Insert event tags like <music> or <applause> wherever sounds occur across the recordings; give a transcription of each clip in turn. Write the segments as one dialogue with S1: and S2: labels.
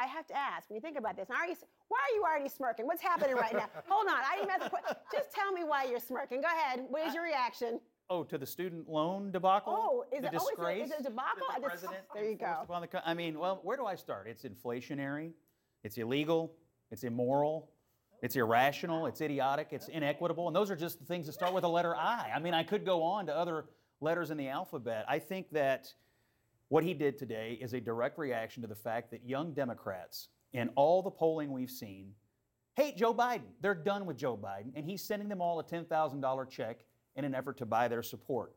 S1: I have to ask, when you think about this, and are you, why are you already smirking? What's happening right now? <laughs> Hold on, I didn't ask a question. Just tell me why you're smirking. Go ahead. What is your reaction?
S2: Oh, to the student loan debacle?
S1: Oh, is
S2: the
S1: it, oh, is it,
S2: disgrace
S1: is it a debacle?
S2: The president
S1: there you go.
S2: upon the I mean, well, where do I start? It's inflationary, it's illegal, it's immoral, it's irrational, it's idiotic, it's inequitable, and those are just the things that start with the letter I. I mean, I could go on to other letters in the alphabet. I think that what he did today is a direct reaction to the fact that young Democrats, in all the polling we've seen, hate Joe Biden. They're done with Joe Biden, and he's sending them all a $10,000 check in an effort to buy their support.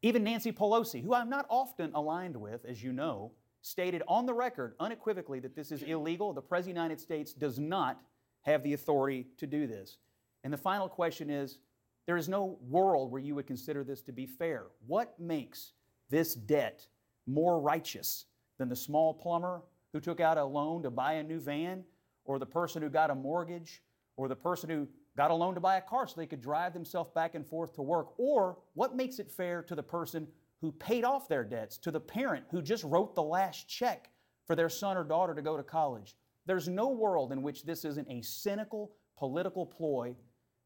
S2: Even Nancy Pelosi, who I'm not often aligned with, as you know, stated on the record unequivocally that this is illegal. The President of the United States does not have the authority to do this. And the final question is there is no world where you would consider this to be fair. What makes this debt more righteous than the small plumber who took out a loan to buy a new van, or the person who got a mortgage, or the person who got a loan to buy a car so they could drive themselves back and forth to work? Or what makes it fair to the person who paid off their debts, to the parent who just wrote the last check for their son or daughter to go to college? There's no world in which this isn't a cynical political ploy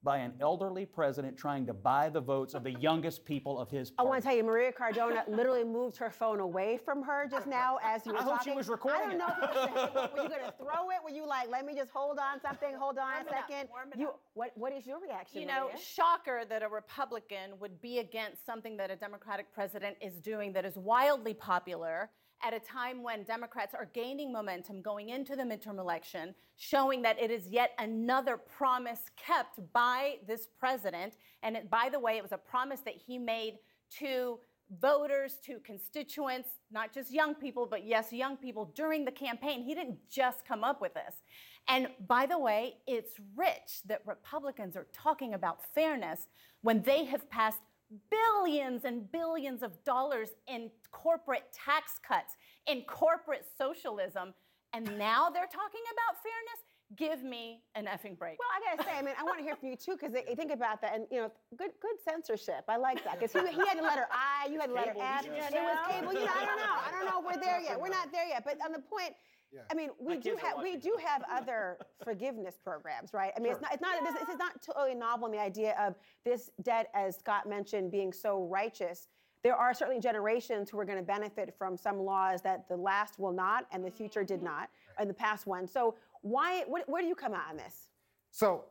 S2: by an elderly president trying to buy the votes of the youngest people of his party.
S1: I want to tell you, Maria Cardona literally moved her phone away from her just now as you were
S2: I hope
S1: talking.
S2: she was recording
S1: I don't
S2: it.
S1: know. If it was, were you going <laughs> to throw it? Were you like, let me just hold on something? Hold on
S3: Warm
S1: a
S3: it up,
S1: second.
S3: warm it
S1: you,
S3: up.
S1: What, what is your reaction?
S3: You know,
S1: Maria?
S3: shocker that a Republican would be against something that a Democratic president is doing that is wildly popular at a time when Democrats are gaining momentum going into the midterm election, showing that it is yet another promise kept by this president. And it, by the way, it was a promise that he made to voters, to constituents, not just young people, but yes, young people during the campaign. He didn't just come up with this. And by the way, it's rich that Republicans are talking about fairness when they have passed billions and billions of dollars in corporate tax cuts, in corporate socialism, and now they're talking about fairness? Give me an effing break.
S1: Well, I gotta say, I mean, I want to hear from you too, because they think about that, and you know, good, good censorship. I like that, because he, he had the letter I, you had the letter
S2: Cable
S1: F.
S2: news.
S1: It was cable. You know, I don't know. I don't know if we're there yet. We're not there yet. But on the point, I mean, we
S2: My
S1: do have we do have <laughs> other forgiveness programs, right? I mean, it's not it's not this, this is not totally novel in the idea of this debt, as Scott mentioned, being so righteous. There are certainly generations who are going to benefit from some laws that the last will not, and the future did not, and the past one. So why? What, where do you come out on this?
S4: So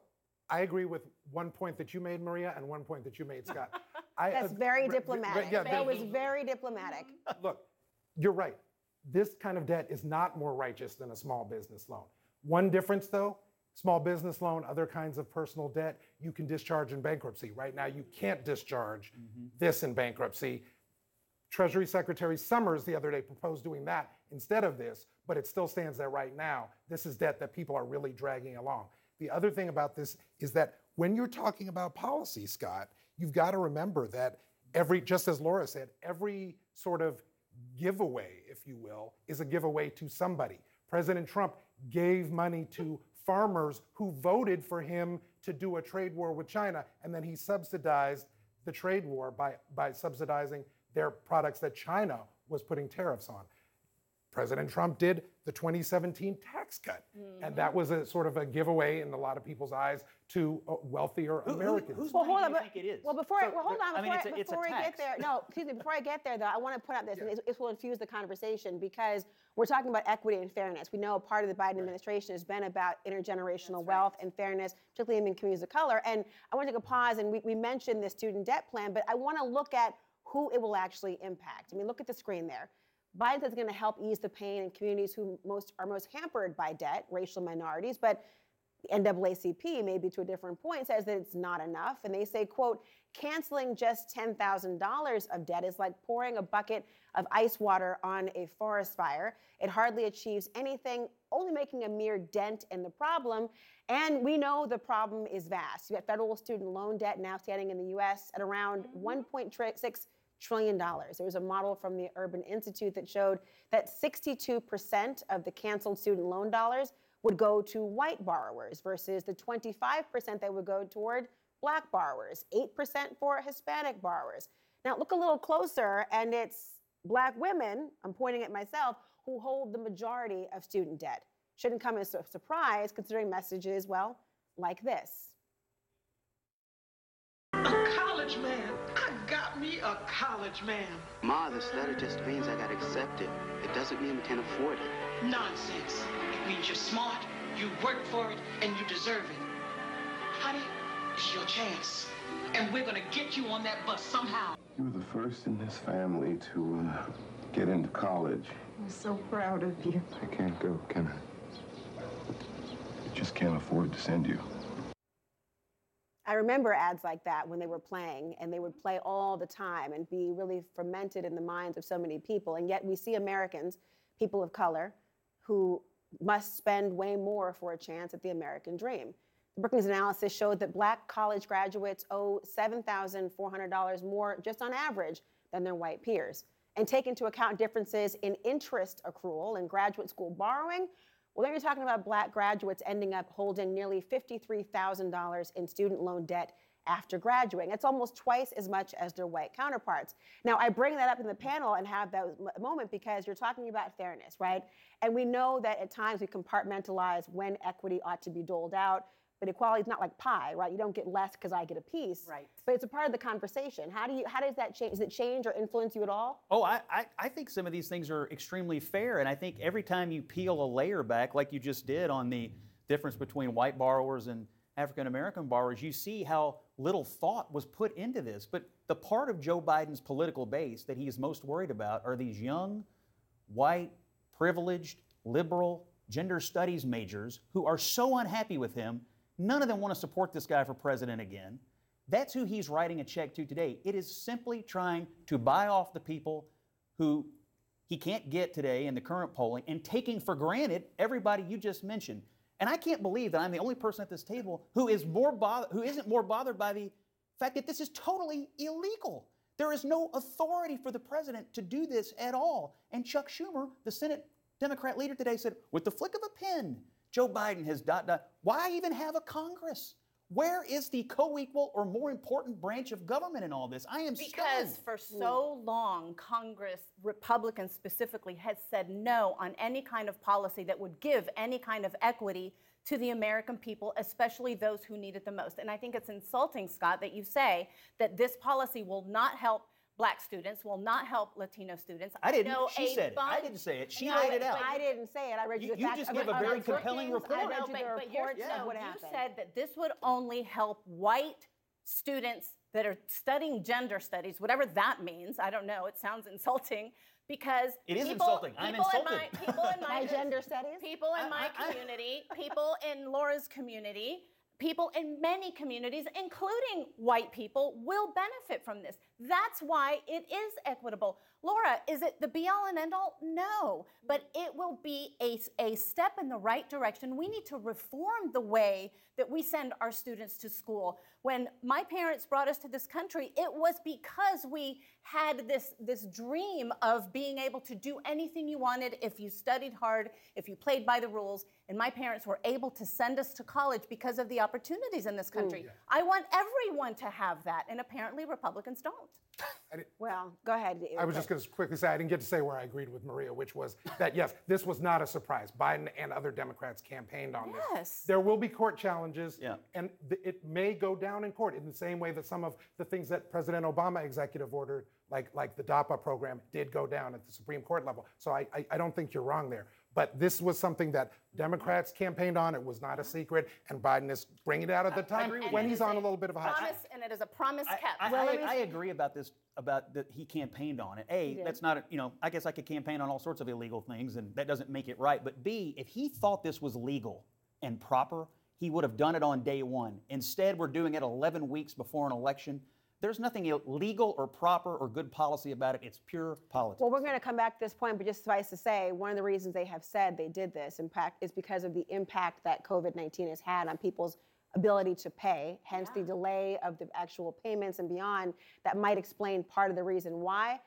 S4: I agree with one point that you made, Maria, and one point that you made, Scott. <laughs> I,
S1: That's
S4: uh,
S1: very
S4: re- re-
S1: diplomatic.
S4: yeah,
S1: that was very diplomatic.
S4: look, you're right. This kind of debt is not more righteous than a small business loan. One difference, though small business loan, other kinds of personal debt, you can discharge in bankruptcy. Right now, you can't discharge mm-hmm. this in bankruptcy. Treasury Secretary Summers the other day proposed doing that instead of this, but it still stands there right now. This is debt that people are really dragging along. The other thing about this is that when you're talking about policy, Scott, you've got to remember that every, just as Laura said, every sort of giveaway, if you will, is a giveaway to somebody. President Trump gave money to farmers who voted for him to do a trade war with China, and then he subsidized the trade war by, by subsidizing their products that China was putting tariffs on. President Trump did the 2017 tax cut, and that was a sort of a giveaway in a lot of people's eyes to uh, wealthier
S2: Who- who-
S4: Americans.
S1: Well,
S2: money
S1: hold
S2: do
S1: on.
S2: you
S1: but-
S2: think it is?
S1: Well, before I,
S4: So
S1: well, hold
S4: the-
S1: on.
S2: I mean, it's a- it's
S1: before we get
S2: tax.
S1: there, no, excuse me. Before I get there, though, I want to put out this, and this, this will infuse the conversation because we're talking about equity and fairness. We know a part of the Biden administration has been about intergenerational wealth and fairness, particularly in communities of color. And I want to take a pause, and we, we mentioned the student debt plan, but I want to look at who it will actually impact. I mean, look at the screen there. Biden says it's going to help ease the pain in communities who most are most hampered by debt, racial minorities, but the NAACP, maybe to a different point, says that it's not enough. And they say, quote, canceling just $10,000 of debt is like pouring a bucket of ice water on a forest fire. It hardly achieves anything, only making a mere dent in the problem. And we know the problem is vast. You have got federal student loan debt now standing in the US at around mm-hmm. 1.6 trillion dollars. There was a model from the Urban Institute that showed that 62% of the canceled student loan dollars would go to white borrowers versus the 25% that would go toward black borrowers, 8% for Hispanic borrowers. Now look a little closer and it's black women, I'm pointing at myself, who hold the majority of student debt. shouldn't come as a surprise considering messages, well, like this.
S5: A college man. I got me a college man.
S6: Ma, this letter just means I got accepted. It doesn't mean we can afford it.
S5: Nonsense. It means you're smart, you work for it, and you deserve it. Honey, it's your chance. And we're gonna get you on that bus somehow.
S7: You were the first in this family to uh, get into college.
S8: I'm so proud of you.
S7: I can't go, can I? I just can't afford to send you.
S1: I remember ads like that when they were playing, and they would play all the time and be really fermented in the minds of so many people. And yet, we see Americans, people of color, who must spend way more for a chance at the American dream. The Brookings analysis showed that black college graduates owe $7,400 more just on average than their white peers. And take into account differences in interest accrual and graduate school borrowing, well, then you're talking about black graduates ending up holding nearly $53,000 in student loan debt after graduating. It's almost twice as much as their white counterparts. Now, I bring that up in the panel and have that moment because you're talking about fairness, right? And we know that at times we compartmentalize when equity ought to be doled out. But equality is not like pie, right? You don't get less because I get a piece.
S3: Right.
S1: But it's a part of the conversation. How do you? How does that change? Does it change or influence you at all?
S2: Oh, I, I, I think some of these things are extremely fair. And I think every time you peel a layer back, like you just did on the difference between white borrowers and African American borrowers, you see how little thought was put into this. But the part of Joe Biden's political base that he is most worried about are these young, white, privileged, liberal, gender studies majors who are so unhappy with him, none of them want to support this guy for president again. That's who he's writing a check to today. It is simply trying to buy off the people who he can't get today in the current polling and taking for granted everybody you just mentioned. And I can't believe that I'm the only person at this table who is more bothered, who isn't more bothered by the fact that this is totally illegal. There is no authority for the president to do this at all. And Chuck Schumer, the Senate Democrat leader today, said, with the flick of a pen, Joe Biden has dot dot. Why even have a Congress? Where is the co-equal or more important branch of government in all this? I am
S3: Because
S2: stunned.
S3: for so long, Congress, Republicans specifically, has said no on any kind of policy that would give any kind of equity to the American people, especially those who need it the most. And I think it's insulting, Scott, that you say that this policy will not help black students, will not help Latino students.
S2: I didn't.
S3: know
S2: She
S3: a
S2: said it. I didn't say it. She
S3: No,
S2: laid it out.
S1: I didn't say it. I read you,
S2: You-
S1: the
S2: you just
S1: I
S2: gave
S1: read-
S2: a
S1: I
S2: very compelling
S1: Brookings,
S2: report.
S1: I read
S3: No,
S1: you
S3: but,
S1: the
S3: but you're,
S1: reports
S3: no,
S1: of what
S3: you said that this would only help white students that are studying gender studies, whatever that means. I don't know. It sounds insulting because
S2: It is
S3: people,
S2: insulting. I'm
S3: people
S2: insulted.
S3: In my, people in <laughs> my
S1: My gender studies?
S3: people in my
S2: I- I-
S3: community, people in Laura's community, people in many communities, including white people, will benefit from this. That's why it is equitable. Laura, is it the be all and end all? No, but it will be a, a step in the right direction. We need to reform the way that we send our students to school. When my parents brought us to this country, it was because we had this, this dream of being able to do anything you wanted if you studied hard, if you played by the rules. And my parents were able to send us to college because of the opportunities in this country. I want everyone to have that, and apparently Republicans don't.
S1: Well, go ahead.
S4: I was just going to quickly say I didn't get to say where I agreed with Maria, which was that yes, this was not a surprise. Biden and other Democrats campaigned on
S3: Yes.
S4: this. There will be court challenges,
S2: Yeah.
S4: and th- it may go down in court in the same way that some of the things that President Obama executive ordered, like like the DAPA program, did go down at the Supreme Court level. So I I, I don't think you're wrong there. But this was something that Democrats campaigned on. It was not a uh-huh. secret, and Biden is bringing it out at the time
S2: agree
S4: when he's on a little bit of a hot.
S3: promise, and it is a promise
S2: I,
S3: kept.
S2: I,
S1: Well,
S2: I- I agree about this, about that he campaigned on it. A, that's not, a, you know, I guess I could campaign on all sorts of illegal things, and that doesn't make it right. But B, if he thought this was legal and proper, he would have done it on day one. Instead, we're doing it 11 weeks before an election. There's nothing illegal or proper or good policy about it. It's pure politics.
S1: Well, we're going to come back to this point, but just suffice to say, one of the reasons they have said they did this impact is because of the impact that COVID 19 has had on people's ability to pay, hence the delay of the actual payments and beyond. That might explain part of the reason why.